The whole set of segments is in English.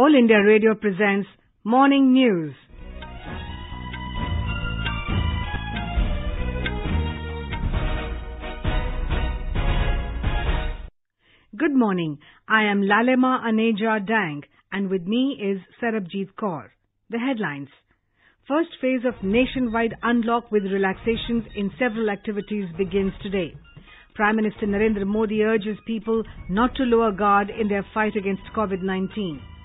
All India Radio presents Morning News. Good morning. I am Lalema Aneja Dang and with me is Sarabjit Kaur. The headlines. First phase of nationwide unlock with relaxations in several activities begins today. Prime Minister Narendra Modi urges people not to lower guard in their fight against COVID-19.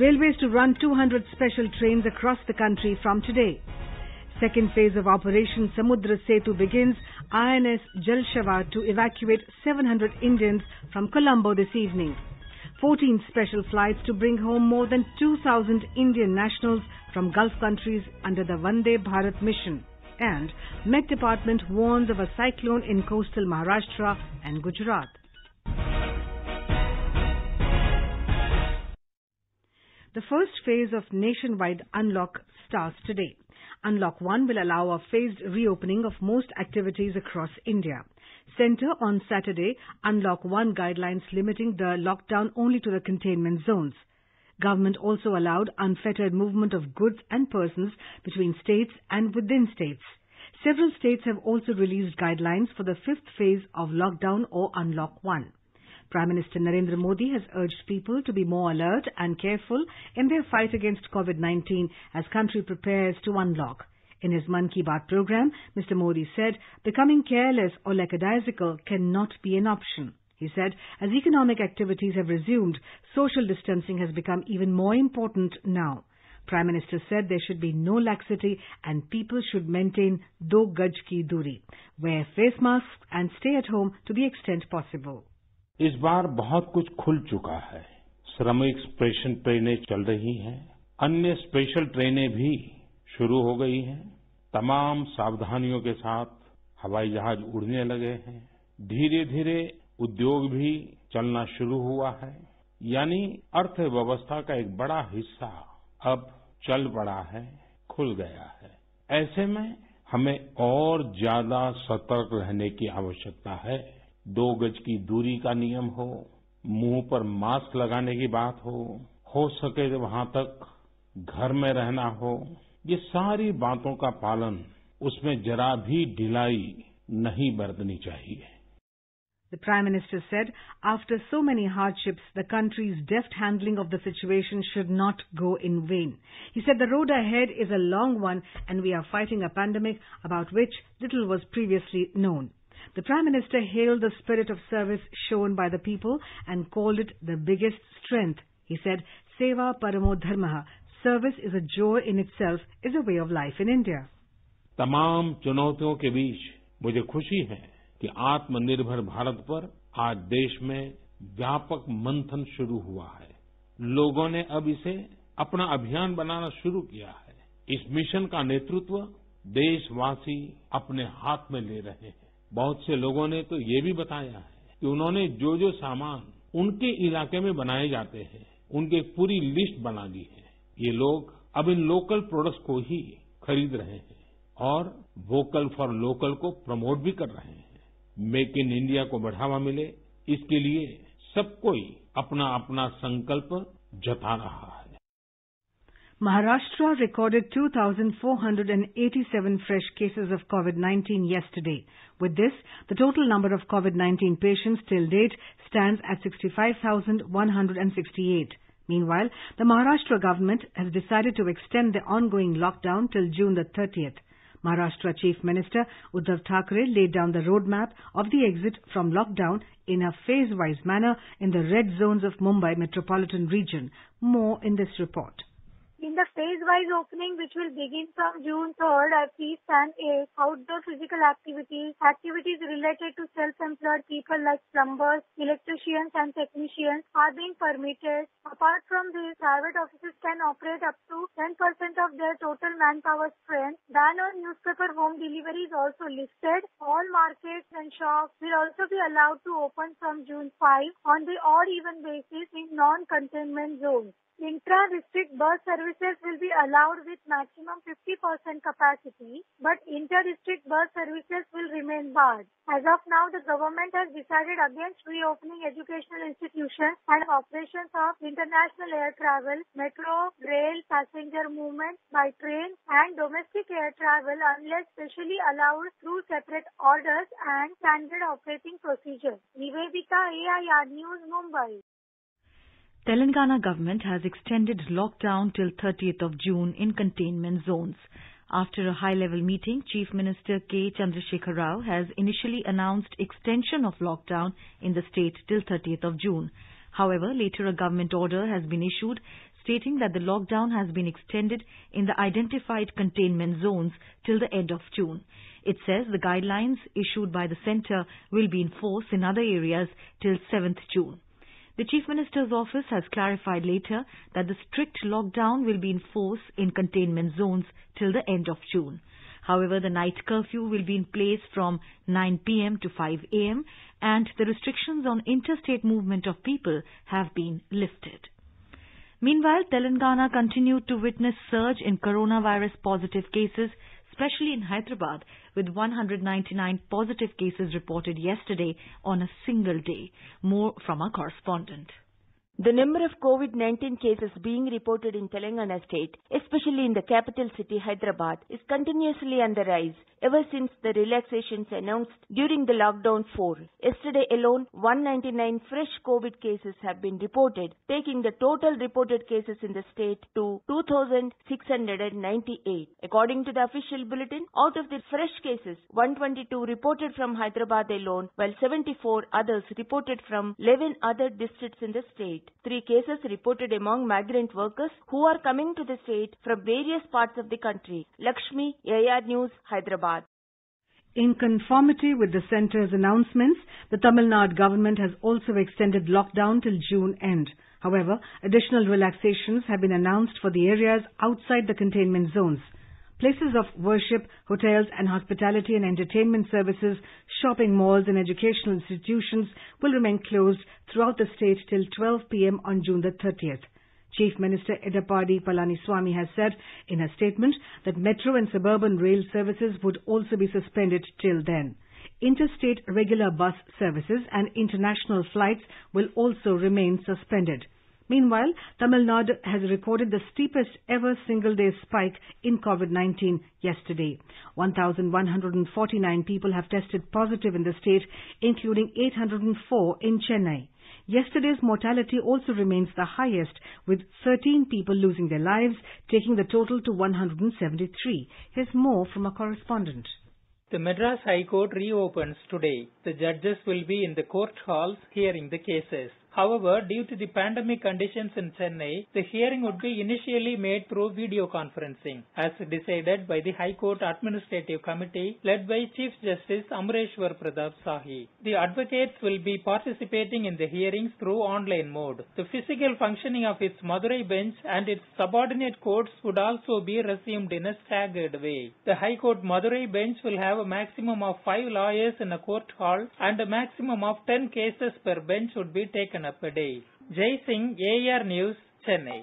Railways to run 200 special trains across the country from today. Second phase of Operation Samudra Setu begins. INS Jal Shava to evacuate 700 Indians from Colombo this evening. 14 special flights to bring home more than 2,000 Indian nationals from Gulf countries under the Vande Bharat mission. And Met Department warns of a cyclone in coastal Maharashtra and Gujarat. The first phase of nationwide unlock starts today. Unlock 1 will allow a phased reopening of most activities across India. Center on Saturday, Unlock 1 guidelines limiting the lockdown only to the containment zones. Government also allowed unfettered movement of goods and persons between states and within states. Several states have also released guidelines for the fifth phase of lockdown or Unlock 1. Prime Minister Narendra Modi has urged people to be more alert and careful in their fight against COVID-19 as country prepares to unlock. In his Mann Ki Baat program, Mr. Modi said, becoming careless or lackadaisical cannot be an option. He said, as economic activities have resumed, social distancing has become even more important now. Prime Minister said there should be no laxity and people should maintain do gaj ki duri, wear face masks and stay at home to the extent possible. इस बार बहुत कुछ खुल चुका है। श्रमिक special ट्रेनें चल रही हैं। अन्य स्पेशल ट्रेनें भी शुरू हो गई हैं। तमाम सावधानियों के साथ हवाई जहाज़ उड़ने लगे हैं। धीरे धीरे उद्योग भी चलना शुरू हुआ है। यानी अर्थव्यवस्था का एक बड़ा हिस्सा अब चल पड़ा है, खुल गया है। ऐसे में हमें और ज़्यादा सतर्क रहने की आवश्यकता है। दो गज की दूरी का नियम हो मुँह पर मास्क लगाने की बात हो हो सके तो वहाँ तक घर में रहना हो ये सारी बातों का पालन उसमें जरा भी ढिलाई नहीं बरतनी चाहिए The Prime Minister said, after so many hardships, the country's deft handling of the situation should not go in vain. He said the road ahead is a long one and we are fighting a pandemic about which little was previously known. The Prime Minister hailed the spirit of service shown by the people and called it the biggest strength. He said, Seva Paramo Dharmaha, service is a joy in itself, is a way of life in India. तमाम चुनौतियों के बीच मुझे खुशी है कि आत्मनिर्भर भारत पर आज देश में व्यापक मंथन शुरू हुआ है लोगों ने अब इसे अपना अभियान बनाना शुरू किया है इस मिशन का नेतृत्व देशवासी अपने हाथ में ले रहे हैं बहुत से लोगों ने तो ये भी बताया है कि उन्होंने जो जो सामान उनके इलाके में बनाए जाते हैं, उनकी एक पूरी लिस्ट बना ली है। ये लोग अब इन लोकल प्रोडक्ट्स को ही खरीद रहे हैं और वोकल फॉर लोकल को प्रमोट भी कर रहे हैं। मेक इन इंडिया को बढ़ावा मिले, इसके लिए सब कोई अपना अपना संकल्प जता रहा है। Maharashtra recorded 2,487 fresh cases of COVID-19 yesterday. With this, the total number of COVID-19 patients till date stands at 65,168. Meanwhile, the Maharashtra government has decided to extend the ongoing lockdown till June the 30th. Maharashtra Chief Minister Uddhav Thackeray laid down the roadmap of the exit from lockdown in a phase-wise manner in the red zones of Mumbai metropolitan region. More in this report. In the phase-wise opening, which will begin from June 3rd at East and 8th, outdoor physical activities, activities related to self-employed people like plumbers, electricians and technicians are being permitted. Apart from this, private offices can operate up to 10% of their total manpower strength. Ban on newspaper home delivery is also lifted. All markets and shops will also be allowed to open from June 5 on the odd even basis in non-containment zones. Intra-district bus services will be allowed with maximum 50% capacity, but inter-district bus services will remain barred. As of now, the government has decided against reopening educational institutions and operations of international air travel, metro, rail, passenger movement by train and domestic air travel unless specially allowed through separate orders and standard operating procedures. Nivedita AIR News, Mumbai. Telangana government has extended lockdown till 30th of June in containment zones. After a high-level meeting, Chief Minister K. Chandrasekhar Rao has initially announced extension of lockdown in the state till 30th of June. However, later a government order has been issued stating that the lockdown has been extended in the identified containment zones till the end of June. It says the guidelines issued by the centre will be in force in other areas till 7th June. The Chief Minister's office has clarified later that the strict lockdown will be in force in containment zones till the end of June. However, the night curfew will be in place from 9 pm to 5 am and the restrictions on interstate movement of people have been lifted. Meanwhile, Telangana continued to witness surge in coronavirus positive cases, especially in Hyderabad, with 199 positive cases reported yesterday on a single day. More from our correspondent. The number of COVID-19 cases being reported in Telangana state, especially in the capital city Hyderabad, is continuously on the rise ever since the relaxations announced during the lockdown 4. Yesterday alone, 199 fresh COVID cases have been reported, taking the total reported cases in the state to 2,698. According to the official bulletin, out of the fresh cases, 122 reported from Hyderabad alone, while 74 others reported from 11 other districts in the state. Three cases reported among migrant workers who are coming to the state from various parts of the country. Lakshmi, AIR News, Hyderabad. In conformity with the centre's announcements, the Tamil Nadu government has also extended lockdown till June end. However, additional relaxations have been announced for the areas outside the containment zones. Places of worship, hotels and hospitality and entertainment services, shopping malls and educational institutions will remain closed throughout the state till 12 pm on June the 30th. Chief Minister Edappadi Palaniswamy has said in a statement that metro and suburban rail services would also be suspended till then. Interstate regular bus services and international flights will also remain suspended. Meanwhile, Tamil Nadu has recorded the steepest ever single day spike in COVID-19 yesterday. 1,149 people have tested positive in the state, including 804 in Chennai. Yesterday's mortality also remains the highest, with 13 people losing their lives, taking the total to 173. Here's more from a correspondent. The Madras High Court reopens today. The judges will be in the court halls hearing the cases. However, due to the pandemic conditions in Chennai, the hearing would be initially made through video conferencing, as decided by the High Court Administrative Committee led by Chief Justice Amreshwar Pratap Sahi. The advocates will be participating in the hearings through online mode. The physical functioning of its Madurai bench and its subordinate courts would also be resumed in a staggered way. The High Court Madurai bench will have a maximum of five lawyers in a court hall and a maximum of 10 cases per bench would be taken a day. Jai Singh, AIR News, Chennai.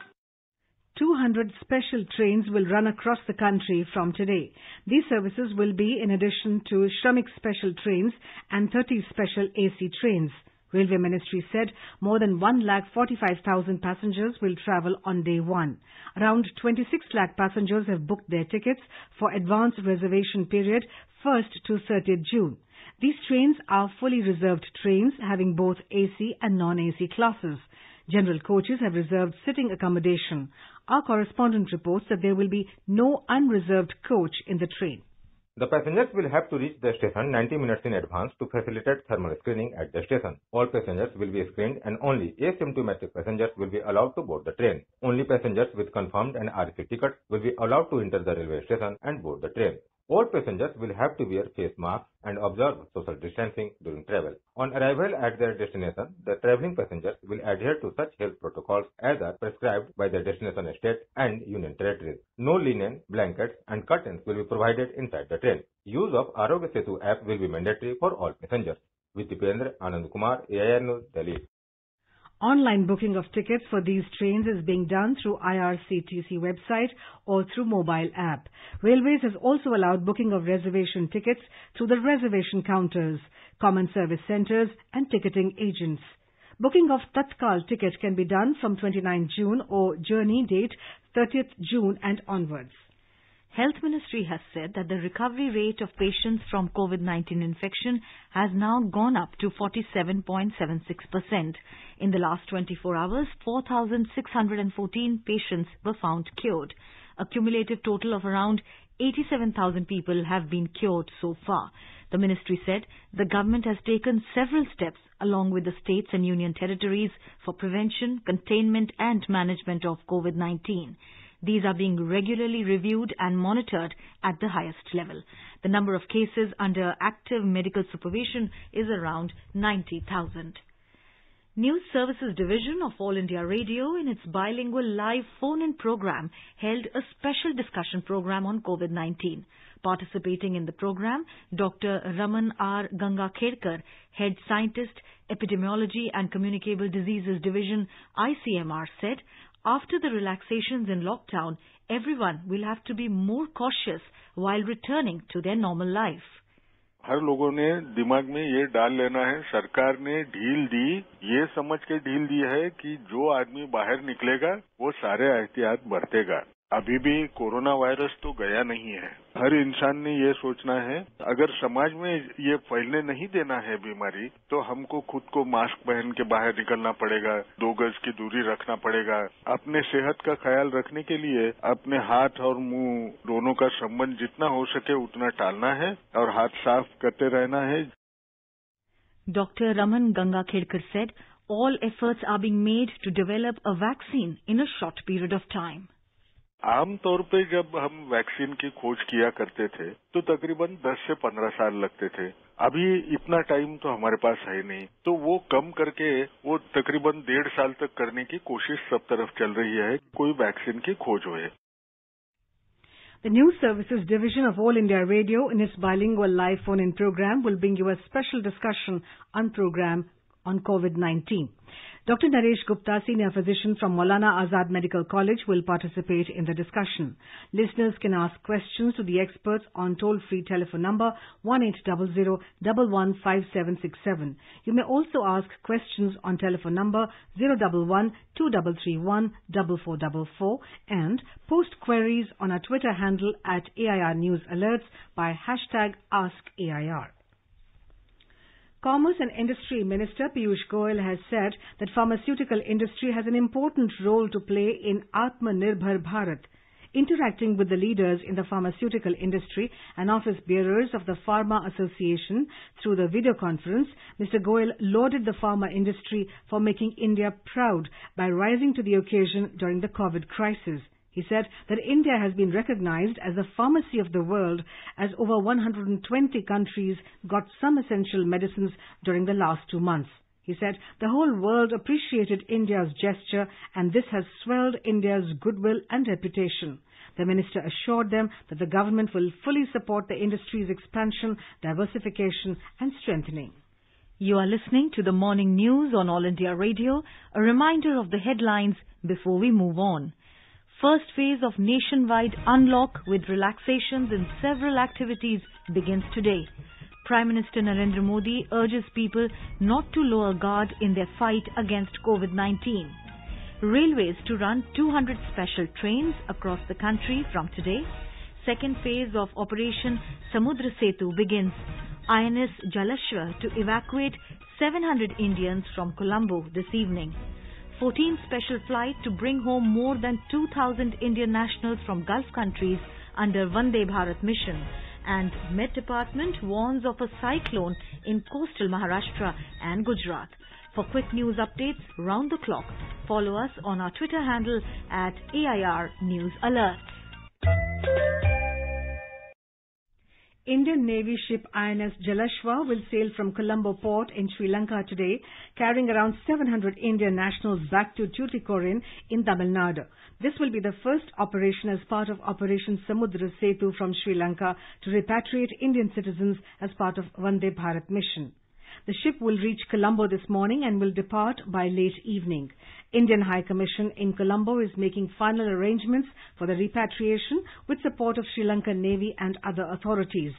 200 special trains will run across the country from today. These services will be in addition to Shramik special trains and 30 special AC trains. Railway Ministry said more than 1,45,000 passengers will travel on day one. Around 26 lakh passengers have booked their tickets for advance reservation period 1st to 30th June. These trains are fully reserved trains having both AC and non-AC classes. General coaches have reserved sitting accommodation. Our correspondent reports that there will be no unreserved coach in the train. The passengers will have to reach the station 90 minutes in advance to facilitate thermal screening at the station. All passengers will be screened and only asymptomatic passengers will be allowed to board the train. Only passengers with confirmed and RAC tickets will be allowed to enter the railway station and board the train. All passengers will have to wear face masks and observe social distancing during travel. On arrival at their destination, the traveling passengers will adhere to such health protocols as are prescribed by the destination state and union territories. No linen, blankets and curtains will be provided inside the train. Use of Arogya Setu app will be mandatory for all passengers. With Dipendra Anand Kumar, AIR News, Delhi. Online booking of tickets for these trains is being done through IRCTC website or through mobile app. Railways has also allowed booking of reservation tickets through the reservation counters, common service centres and ticketing agents. Booking of Tatkal ticket can be done from 29 June or journey date 30th June and onwards. Health Ministry has said that the recovery rate of patients from COVID-19 infection has now gone up to 47.76%. In the last 24 hours, 4,614 patients were found cured. A cumulative total of around 87,000 people have been cured so far. The ministry said the government has taken several steps along with the states and union territories for prevention, containment and management of COVID-19. These are being regularly reviewed and monitored at the highest level. The number of cases under active medical supervision is around 90,000. News Services Division of All India Radio in its bilingual live phone-in program held a special discussion program on COVID-19. Participating in the program, Dr. Raman R. Gangakhedkar, Head Scientist, Epidemiology and Communicable Diseases Division, ICMR, said after the relaxations in lockdown, everyone will have to be more cautious while returning to their normal life. हर लोगों ने दिमाग में ये डाल लेना है सरकार ने ढील दी ये समझ के ढील दी है कि जो आदमी बाहर निकलेगा वो सारे एहतियात बरतेगा अभी भी कोरोना वायरस तो गया नहीं है हर इंसान ने ये सोचना है, अगर समाज में ये फैलने नहीं देना है बीमारी तो हमको खुद को मास्क पहन के बाहर निकलना पड़ेगा, दो गज की दूरी रखना पड़ेगा अपने सेहत का ख्याल रखने के लिए अपने हाथ और मुँह दोनों का संबंध जितना हो सके उतना टालना है और हाथ साफ़ करते रहना है Dr. Raman Gangakhedkar said, all efforts are being made to develop a vaccine in a short period of time. आमतौर पे जब हम वैक्सीन की खोज किया करते थे तो तकरीबन 10 से 15 साल लगते थे अभी इतना टाइम तो हमारे पास है नहीं तो वो कम करके वो तकरीबन डेढ़ साल तक करने की कोशिश सब तरफ़ चल रही है कोई वैक्सीन की खोज होए The News Services Division of All India Radio in its bilingual live phone-in program will bring you a special discussion on program on COVID-19. Dr. Naresh Gupta, senior physician from Maulana Azad Medical College, will participate in the discussion. Listeners can ask questions to the experts on toll-free telephone number 1800-115767. You may also ask questions on telephone number 011-2331-4444 and post queries on our Twitter handle at AIR News Alerts by hashtag AskAIR. Commerce and Industry Minister Piyush Goyal has said that pharmaceutical industry has an important role to play in Atmanirbhar Bharat. Interacting with the leaders in the pharmaceutical industry and office bearers of the Pharma Association through the video conference, Mr. Goyal lauded the pharma industry for making India proud by rising to the occasion during the COVID crisis. He said that India has been recognized as the pharmacy of the world as over 120 countries got some essential medicines during the last two months. He said the whole world appreciated India's gesture and this has swelled India's goodwill and reputation. The minister assured them that the government will fully support the industry's expansion, diversification and strengthening. You are listening to the morning news on All India Radio. A reminder of the headlines before we move on. First phase of nationwide unlock with relaxations in several activities begins today. Prime Minister Narendra Modi urges people not to lower guard in their fight against COVID-19. Railways to run 200 special trains across the country from today. Second phase of Operation Samudra Setu begins. INS Jalashwa to evacuate 700 Indians from Colombo this evening. 14 special flight to bring home more than 2,000 Indian nationals from Gulf countries under Vande Bharat mission. And Met Department warns of a cyclone in coastal Maharashtra and Gujarat. For quick news updates round the clock, follow us on our Twitter handle at AIR News Alert. Indian Navy ship INS Jalashwa will sail from Colombo port in Sri Lanka today, carrying around 700 Indian nationals back to Tuticorin in Tamil Nadu. This will be the first operation as part of Operation Samudra Setu from Sri Lanka to repatriate Indian citizens as part of Vande Bharat mission. The ship will reach Colombo this morning and will depart by late evening. Indian High Commission in Colombo is making final arrangements for the repatriation with support of Sri Lankan Navy and other authorities.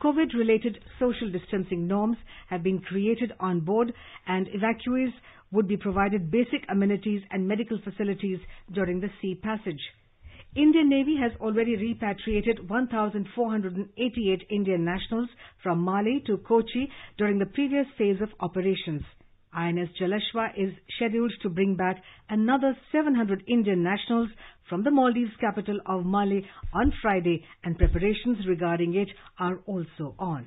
COVID-related social distancing norms have been created on board and evacuees would be provided basic amenities and medical facilities during the sea passage. Indian Navy has already repatriated 1,488 Indian nationals from Male to Kochi during the previous phase of operations. INS Jalashwa is scheduled to bring back another 700 Indian nationals from the Maldives capital of Male on Friday and preparations regarding it are also on.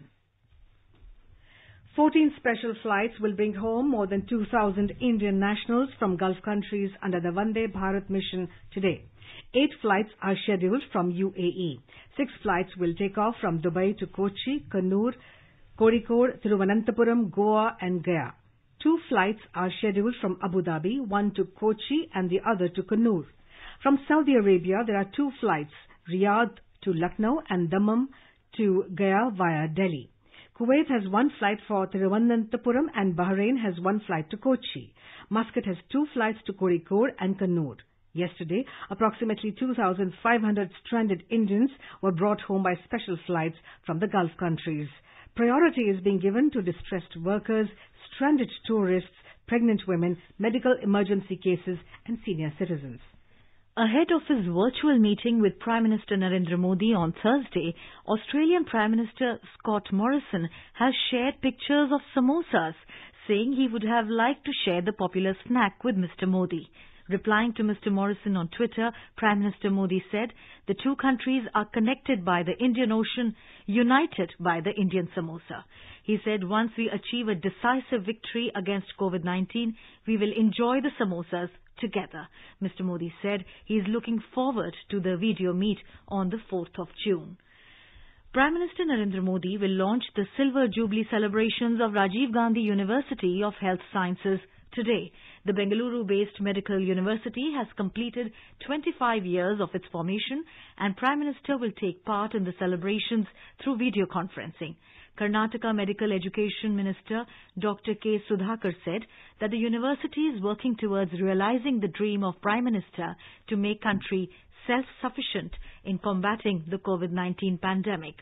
14 special flights will bring home more than 2,000 Indian nationals from Gulf countries under the Vande Bharat mission today. Eight flights are scheduled from UAE. Six flights will take off from Dubai to Kochi, Kannur, Kozhikode, Thiruvananthapuram, Goa and Gaya. Two flights are scheduled from Abu Dhabi, one to Kochi and the other to Kannur. From Saudi Arabia, there are two flights, Riyadh to Lucknow and Dammam to Gaya via Delhi. Kuwait has one flight for Thiruvananthapuram and Bahrain has one flight to Kochi. Muscat has two flights to Kozhikode and Kannur. Yesterday, approximately 2,500 stranded Indians were brought home by special flights from the Gulf countries. Priority is being given to distressed workers, stranded tourists, pregnant women, medical emergency cases and senior citizens. Ahead of his virtual meeting with Prime Minister Narendra Modi on Thursday, Australian Prime Minister Scott Morrison has shared pictures of samosas, saying he would have liked to share the popular snack with Mr. Modi. Replying to Mr. Morrison on Twitter, Prime Minister Modi said, the two countries are connected by the Indian Ocean, united by the Indian samosa. He said once we achieve a decisive victory against COVID-19, we will enjoy the samosas together. Mr. Modi said he is looking forward to the video meet on the 4th of June. Prime Minister Narendra Modi will launch the Silver Jubilee celebrations of Rajiv Gandhi University of Health Sciences today. The Bengaluru-based medical university has completed 25 years of its formation and Prime Minister will take part in the celebrations through video conferencing. Karnataka Medical Education Minister Dr. K. Sudhakar said that the university is working towards realizing the dream of Prime Minister to make country self-sufficient in combating the COVID-19 pandemic.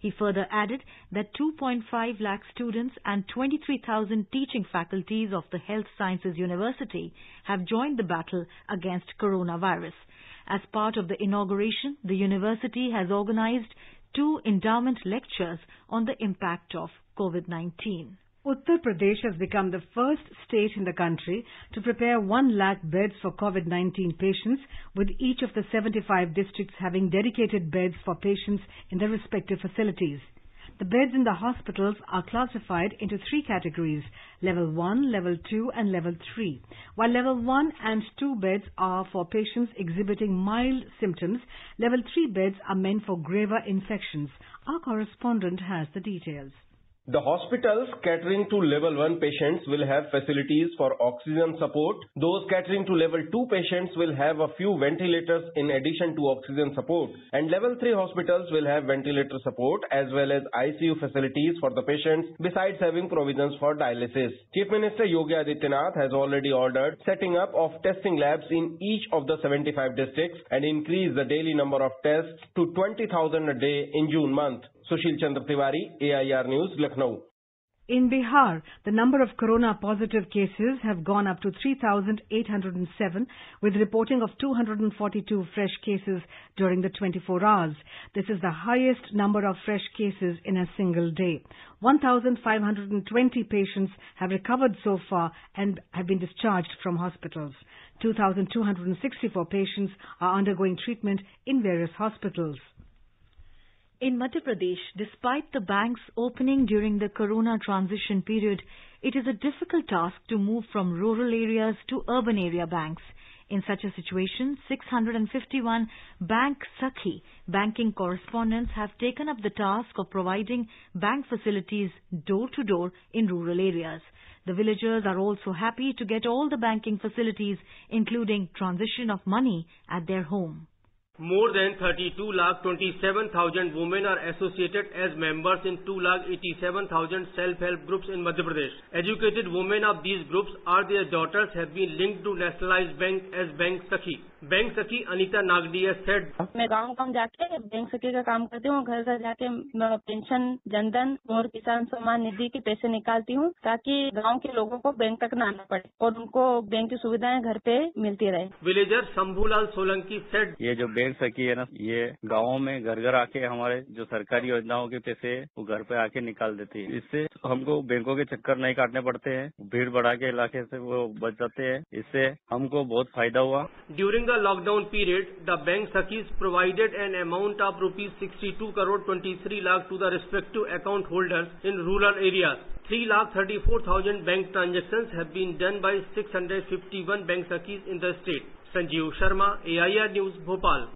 He further added that 2.5 lakh students and 23,000 teaching faculties of the Health Sciences University have joined the battle against coronavirus. As part of the inauguration, the university has organized two endowment lectures on the impact of COVID-19. Uttar Pradesh has become the first state in the country to prepare 1 lakh beds for COVID-19 patients, with each of the 75 districts having dedicated beds for patients in their respective facilities. The beds in the hospitals are classified into three categories, level 1, level 2 and level 3. While level 1 and 2 beds are for patients exhibiting mild symptoms, level 3 beds are meant for graver infections. Our correspondent has the details. The hospitals catering to level 1 patients will have facilities for oxygen support. Those catering to level 2 patients will have a few ventilators in addition to oxygen support. And level 3 hospitals will have ventilator support as well as ICU facilities for the patients besides having provisions for dialysis. Chief Minister Yogi Adityanath has already ordered setting up of testing labs in each of the 75 districts and increase the daily number of tests to 20,000 a day in June month. Sushil Tiwari, AIR News, Lucknow. In Bihar, the number of corona positive cases have gone up to 3,807 with reporting of 242 fresh cases during the 24 hours. This is the highest number of fresh cases in a single day. 1,520 patients have recovered so far and have been discharged from hospitals. 2,264 patients are undergoing treatment in various hospitals. In Madhya Pradesh, despite the banks opening during the corona transition period, it is a difficult task to move from rural areas to urban area banks. In such a situation, 651 Bank Sakhi banking correspondents have taken up the task of providing bank facilities door to door in rural areas. The villagers are also happy to get all the banking facilities, including transition of money, at their home. More than 32 lakh 27,000 women are associated as members in 2 lakh 87,000 self-help groups in Madhya Pradesh. Educated women of these groups or their daughters have been linked to nationalized bank as Bank Sakhi. Bank Sakhi Anita Nagdiya said मैं गाँव गाँव जाके bank सखी का काम करती हूँ घर घर जाके पेंशन जनधन और किसान सम्मान निधि के पैसे निकालती हूँ ताकि गाँव के लोगों को बैंक तक न आना पड़े और उनको बैंक की सुविधाएँ घर पे मिलती रहे विलेजर शंभूलाल सोलंकी सेड ये जो बैंक कंप्लेन्स की है ना, ये गाँव में घर घर आके हमारे जो सरकारी योजनाओं के पैसे वो घर पे आके निकाल देती है। इससे हमको बैंकों के चक्कर नहीं काटने पड़ते हैं, भीड़ बढ़ा के इलाके से वो बच जाते हैं। इससे हमको बहुत फ़ायदा हुआ। During the lockdown period the bank Sakhis provided an amount of rupees sixty two crore twenty three lakh to the respective account holders in rural areas three lakh thirty four thousand bank transaction have been done by six hundred fifty one bank Sakhis in the state Sanjeev Sharma, AIR News, Bhopal.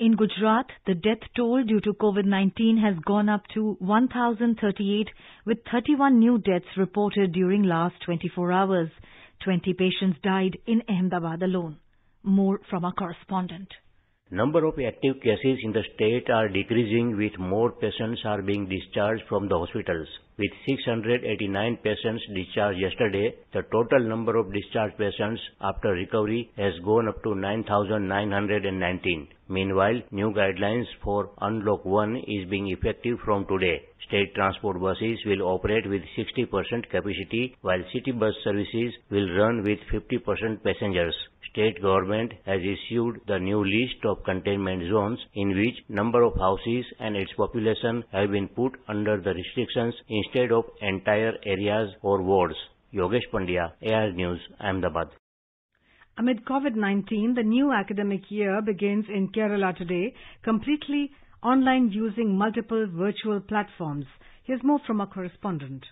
In Gujarat, the death toll due to COVID-19 has gone up to 1,038 with 31 new deaths reported during last 24 hours. 20 patients died in Ahmedabad alone. More from our correspondent. Number of active cases in the state are decreasing with more patients are being discharged from the hospitals. With 689 patients discharged yesterday, the total number of discharged patients after recovery has gone up to 9,919. Meanwhile, new guidelines for Unlock 1 is being effective from today. State transport buses will operate with 60% capacity while city bus services will run with 50% passengers. State government has issued the new list of containment zones in which number of houses and its population have been put under the restrictions instead of entire areas or wards. Yogesh Pandya, AIR News, Ahmedabad. Amid COVID-19, the new academic year begins in Kerala today, completely online using multiple virtual platforms. Here's more from our correspondent.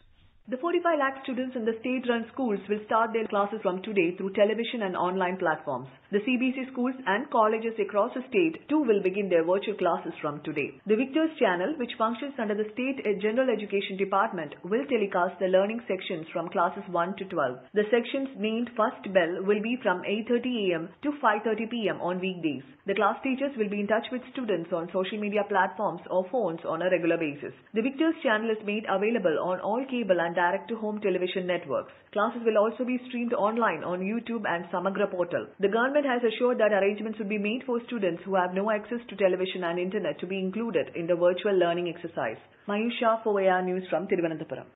The 45 lakh students in the state-run schools will start their classes from today through television and online platforms. The CBSE schools and colleges across the state too will begin their virtual classes from today. The Victors channel, which functions under the State General Education Department, will telecast the learning sections from classes 1 to 12. The sections named First Bell will be from 8.30 am to 5.30 pm on weekdays. The class teachers will be in touch with students on social media platforms or phones on a regular basis. The Victors channel is made available on all cable and direct-to-home television networks. Classes will also be streamed online on YouTube and Samagra portal. The government has assured that arrangements will be made for students who have no access to television and internet to be included in the virtual learning exercise. Mayusha for AIR News from Tiruvananthapuram.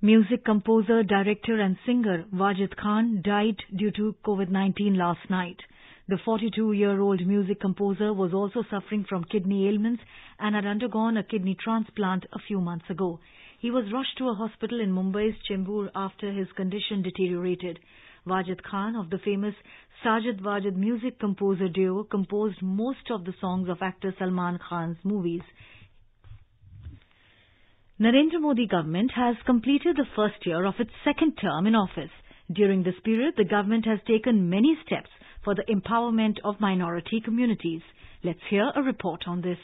Music composer, director and singer Wajid Khan died due to COVID-19 last night. The 42-year-old music composer was also suffering from kidney ailments and had undergone a kidney transplant a few months ago. He was rushed to a hospital in Mumbai's Chembur after his condition deteriorated. Wajid Khan of the famous Sajid Wajid music composer duo composed most of the songs of actor Salman Khan's movies. Narendra Modi government has completed the first year of its second term in office. During this period, the government has taken many steps for the empowerment of minority communities. Let's hear a report on this.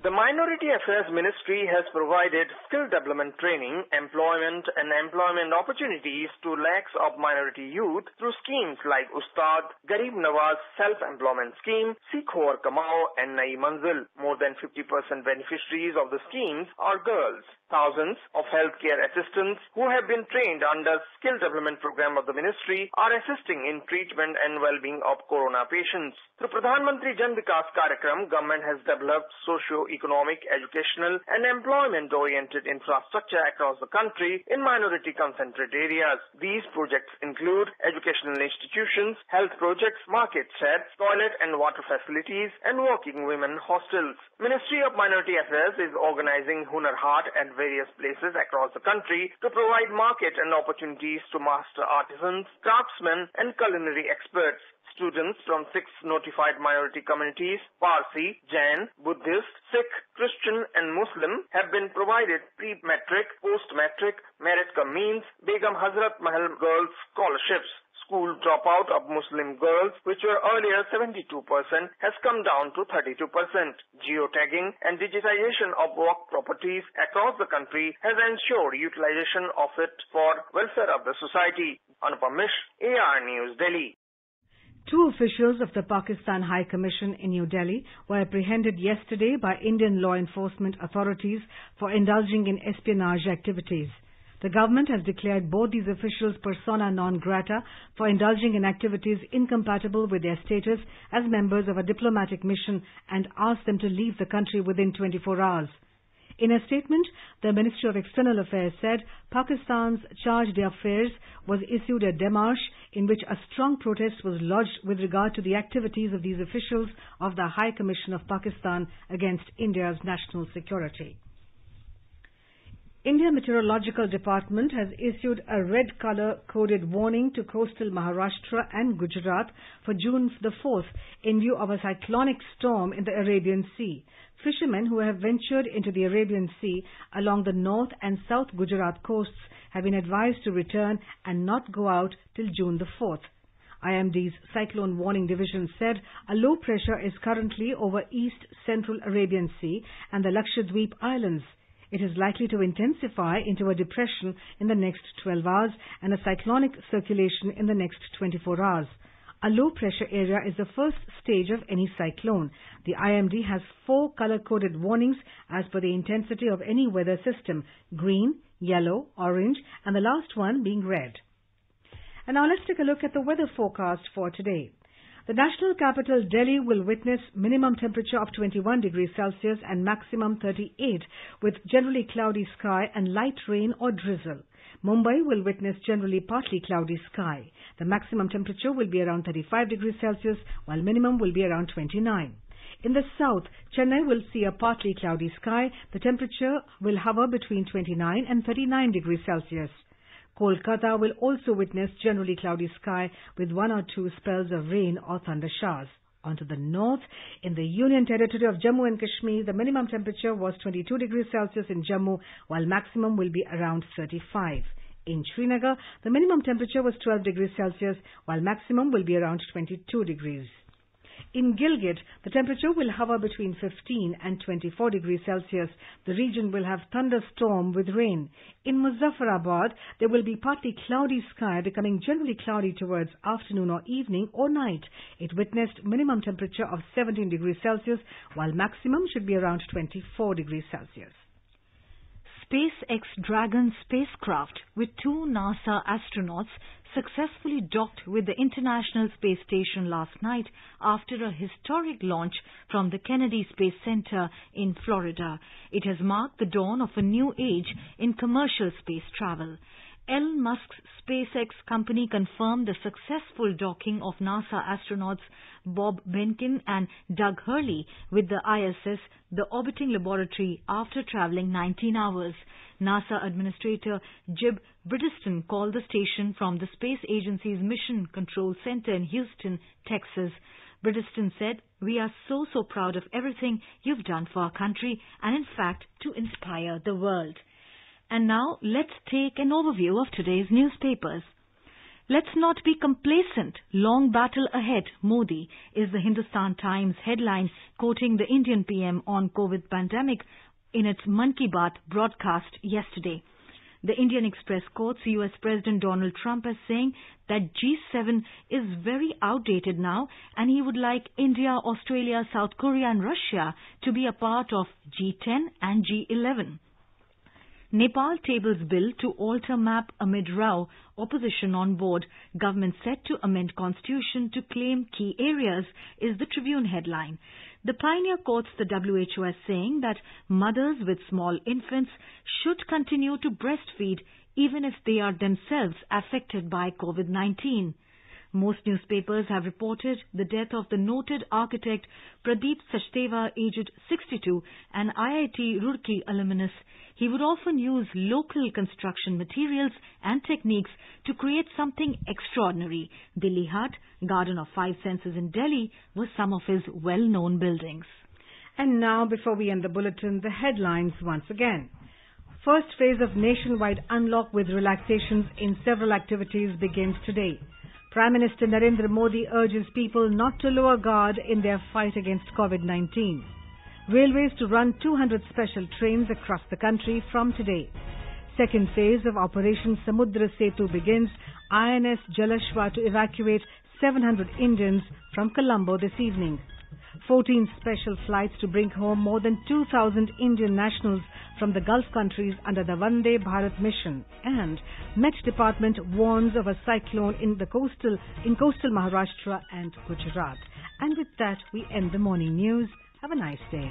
The Minority Affairs Ministry has provided skill development training, employment and employment opportunities to lakhs of minority youth through schemes like Ustad, Garib Nawaz Self-Employment Scheme, Sikho aur Kamao and Nai Manzil. More than 50% beneficiaries of the schemes are girls. Thousands of healthcare assistants who have been trained under skill development program of the ministry are assisting in treatment and well-being of corona patients. Through Pradhan Mantri Jan Vikas Karyakram, government has developed socio-economic, educational and employment-oriented infrastructure across the country in minority concentrated areas. These projects include educational institutions, health projects, market sheds, toilet and water facilities and working women hostels. Ministry of Minority Affairs is organizing Hunar Haat at various places across the country to provide market and opportunities to master artisans, craftsmen, and culinary experts. Students from six notified minority communities, Parsi, Jain, Buddhist, Sikh, Christian, and Muslim, have been provided pre-matric, post-matric, merit means, Begum Hazrat Mahal Girls Scholarships school dropout of Muslim girls, which were earlier 72%, has come down to 32%. Geotagging and digitization of Waqf properties across the country has ensured utilization of it for welfare of the society. Anupam Mish, AIR News, Delhi. Two officials of the Pakistan High Commission in New Delhi were apprehended yesterday by Indian law enforcement authorities for indulging in espionage activities. The government has declared both these officials persona non grata for indulging in activities incompatible with their status as members of a diplomatic mission and asked them to leave the country within 24 hours. In a statement, the Ministry of External Affairs said Pakistan's charge d'affaires was issued a démarche in which a strong protest was lodged with regard to the activities of these officials of the High Commission of Pakistan against India's national security. India Meteorological Department has issued a red color coded warning to coastal Maharashtra and Gujarat for June the 4th in view of a cyclonic storm in the Arabian Sea. Fishermen who have ventured into the Arabian Sea along the north and south Gujarat coasts have been advised to return and not go out till June the 4th. IMD's Cyclone Warning Division said a low pressure is currently over East Central Arabian Sea and the Lakshadweep Islands. It is likely to intensify into a depression in the next 12 hours and a cyclonic circulation in the next 24 hours. A low pressure area is the first stage of any cyclone. The IMD has four color coded warnings as per the intensity of any weather system green, yellow, orange, and the last one being red. And now let's take a look at the weather forecast for today. The national capital Delhi will witness minimum temperature of 21 degrees Celsius and maximum 38 with generally cloudy sky and light rain or drizzle. Mumbai will witness generally partly cloudy sky. The maximum temperature will be around 35 degrees Celsius while minimum will be around 29. In the south, Chennai will see a partly cloudy sky. The temperature will hover between 29 and 39 degrees Celsius. Kolkata will also witness generally cloudy sky with one or two spells of rain or thunder showers. Onto the north, in the Union Territory of Jammu and Kashmir, the minimum temperature was 22 degrees Celsius in Jammu, while maximum will be around 35. In Srinagar, the minimum temperature was 12 degrees Celsius, while maximum will be around 22 degrees. In Gilgit, the temperature will hover between 15 and 24 degrees Celsius. The region will have thunderstorm with rain. In Muzaffarabad, there will be partly cloudy sky becoming generally cloudy towards afternoon or evening or night. It witnessed minimum temperature of 17 degrees Celsius, while maximum should be around 24 degrees Celsius. SpaceX Dragon spacecraft with two NASA astronauts successfully docked with the International Space Station last night after a historic launch from the Kennedy Space Center in Florida. It has marked the dawn of a new age in commercial space travel. Elon Musk's SpaceX company confirmed the successful docking of NASA astronauts Bob Behnken and Doug Hurley with the ISS, the orbiting laboratory, after traveling 19 hours. NASA Administrator Jim Bridenstine called the station from the space agency's Mission Control Center in Houston, Texas. Bridenstine said, We are so, so proud of everything you've done for our country and, in fact, to inspire the world. And now let's take an overview of today's newspapers. Let's not be complacent. Long battle ahead, Modi, is the Hindustan Times headline quoting the Indian PM on COVID pandemic in its Mann Ki Baat broadcast yesterday. The Indian Express quotes US President Donald Trump as saying that G7 is very outdated now and he would like India, Australia, South Korea and Russia to be a part of G10 and G11. Nepal tables bill to alter map amid row, opposition on board, government set to amend constitution to claim key areas is the Tribune headline. The pioneer quotes the WHO as saying that mothers with small infants should continue to breastfeed even if they are themselves affected by COVID-19. Most newspapers have reported the death of the noted architect Pradeep Sachdeva, aged 62, an IIT Roorkee alumnus. He would often use local construction materials and techniques to create something extraordinary. Dilli Haat, Garden of Five Senses in Delhi, were some of his well-known buildings. And now, before we end the bulletin, the headlines once again. First phase of nationwide unlock with relaxations in several activities begins today. Prime Minister Narendra Modi urges people not to lower guard in their fight against COVID-19. Railways to run 200 special trains across the country from today. Second phase of Operation Samudra Setu begins. INS Jalashwa to evacuate 700 Indians from Colombo this evening. 14 special flights to bring home more than 2,000 Indian nationals from the Gulf countries under the Vande Bharat mission. And Met Department warns of a cyclone in the coastal in coastal Maharashtra and Gujarat. And with that, we end the morning news. Have a nice day.